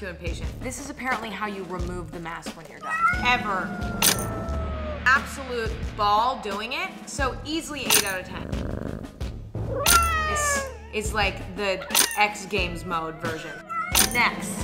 too impatient. This is apparently how you remove the mask when you're done. Ever. Absolute ball doing it. So easily 8 out of 10. This is like the X Games mode version. Next.